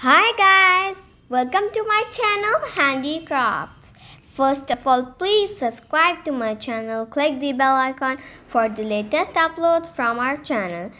Hi guys, welcome to my channel Handicrafts. First of all, please subscribe to my channel, click the bell icon for the latest uploads from our channel.